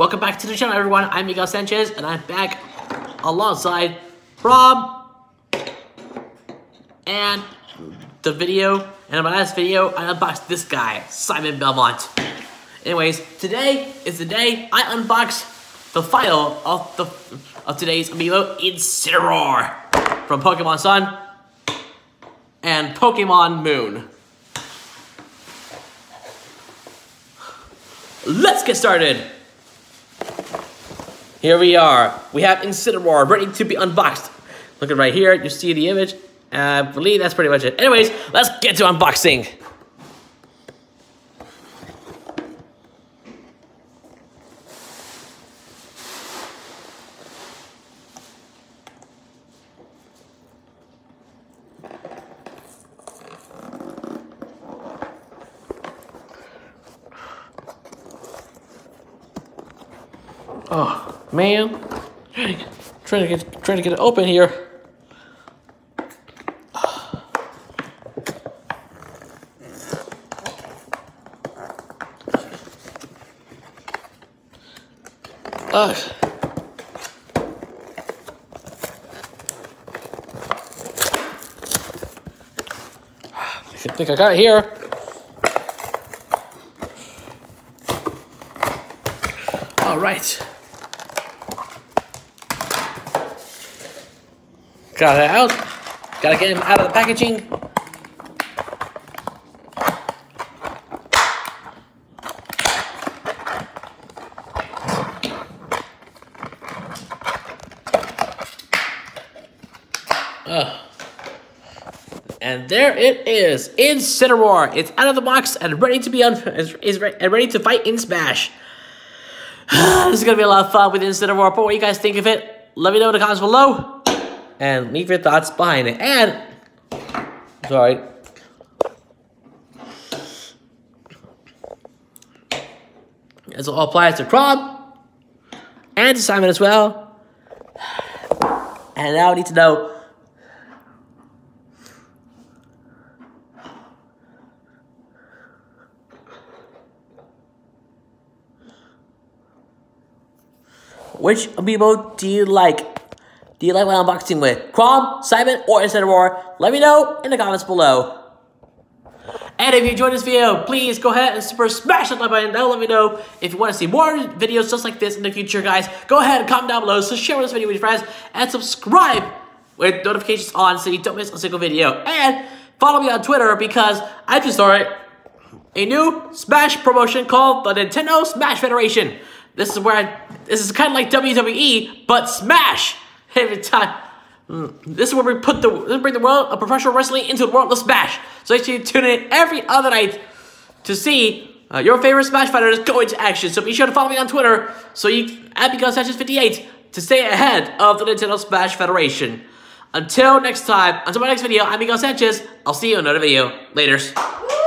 Welcome back to the channel, everyone. I'm Miguel Sanchez, and I'm back alongside Rob and the video. And in my last video, I unboxed this guy, Simon Belmont. Anyways, today is the day I unbox the final of the of today's amiibo, Incineroar, from Pokemon Sun and Pokemon Moon. Let's get started. Here we are. We have Incineroar ready to be unboxed. Looking right here, you see the image. I believe that's pretty much it. Anyways, let's get to unboxing. Oh man, trying to get, trying to get, it open here. Ugh. I think I got it here. All right. Got it out. Gotta get him out of the packaging. Ugh. And there it is, Incineroar. It's out of the box and ready to be on is, is re and ready to fight in Smash. this is gonna be a lot of fun with Incineroar. But what you guys think of it? Let me know in the comments below, and leave your thoughts behind it. And sorry. This all applies to Chrom and to Simon as well. And now I need to know Which amiibo do you like? Do you like my unboxing with? Chrom, Simon, or Incineroar? Let me know in the comments below. And if you enjoyed this video, please go ahead and super smash that like button. That'll let me know if you want to see more videos just like this in the future, guys. Go ahead and comment down below. So share this video with your friends and subscribe with notifications on so you don't miss a single video. And follow me on Twitter because I just started a new Smash promotion called the Nintendo Smash Federation. This is where I, this is kind of like WWE, but Smash every time. Mm, this is where we put the this bring the world of professional wrestling into the world of Smash. So make sure you tune in every other night to see uh, your favorite Smash fighters go into action. So be sure to follow me on Twitter so you at Miguel 58 to stay ahead of the Nintendo Smash Federation. Until next time, until my next video, I'm Miguel Sanchez. I'll see you in another video. Laters.